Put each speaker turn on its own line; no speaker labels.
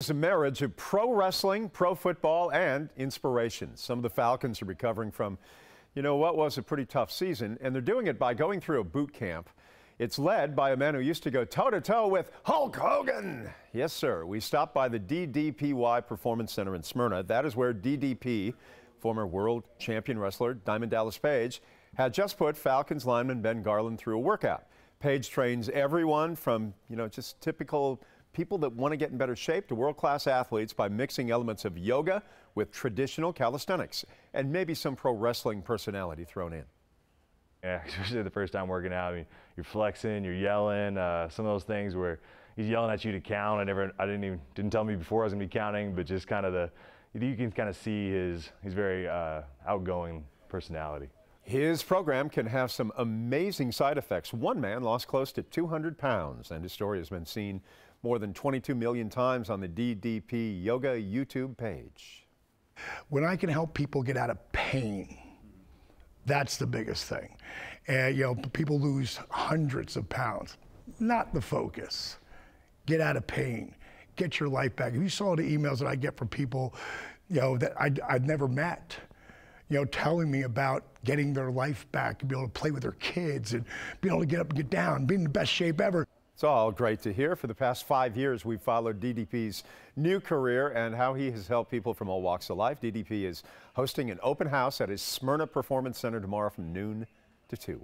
It's a marriage of pro wrestling, pro football, and inspiration. Some of the Falcons are recovering from, you know, what was a pretty tough season, and they're doing it by going through a boot camp. It's led by a man who used to go toe to toe with Hulk Hogan. Yes, sir. We stopped by the DDPY Performance Center in Smyrna. That is where DDP, former world champion wrestler Diamond Dallas Page, had just put Falcons lineman Ben Garland through a workout. Page trains everyone from, you know, just typical people that want to get in better shape to world-class athletes by mixing elements of yoga with traditional calisthenics and maybe some pro wrestling personality thrown in.
Yeah, especially the first time working out. I mean, you're flexing, you're yelling, uh, some of those things where he's yelling at you to count. I never, I didn't even, didn't tell me before I was gonna be counting, but just kind of the, you can kind of see his, he's very uh, outgoing personality.
His program can have some amazing side effects. One man lost close to 200 pounds, and his story has been seen more than 22 million times on the DDP Yoga YouTube page.
When I can help people get out of pain, that's the biggest thing. And, you know, people lose hundreds of pounds. Not the focus. Get out of pain. Get your life back. If you saw the emails that I get from people, you know, that I'd, I'd never met, you know, telling me about getting their life back and be able to play with their kids and be able to get up and get down, being in the best shape ever.
It's all great to hear. For the past five years, we've followed DDP's new career and how he has helped people from all walks of life. DDP is hosting an open house at his Smyrna Performance Center tomorrow from noon to 2.